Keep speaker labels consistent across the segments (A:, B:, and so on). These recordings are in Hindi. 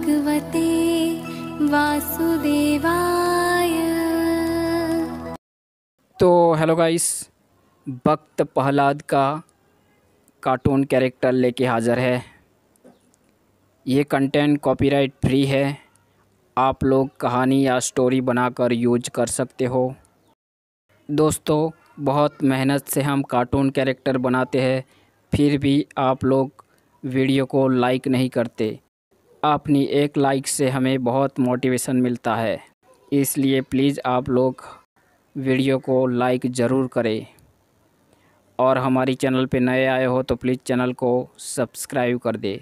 A: भगवते वासुदेवाय।
B: तो हेलो गाइस, भक्त प्रहलाद का कार्टून कैरेक्टर लेके हाज़र है। ये कंटेंट कॉपीराइट फ्री है। आप लोग कहानी या स्टोरी बनाकर यूज़ कर सकते हो। दोस्तों, बहुत मेहनत से हम कार्टून कैरेक्टर बनाते हैं, फिर भी आप लोग वीडियो को लाइक नहीं करते। अपनी एक लाइक से हमें बहुत मोटिवेशन मिलता है। इसलिए प्लीज़ आप लोग वीडियो को लाइक ज़रूर करें। और हमारी चैनल पे नए आए हो तो प्लीज़ चैनल को सब्सक्राइब कर दे।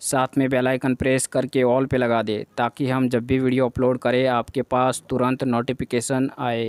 B: साथ में बेल आइकन प्रेस करके ऑल पे लगा दे ताकि हम जब भी वीडियो अपलोड करें, आपके पास तुरंत नोटिफिकेशन आए।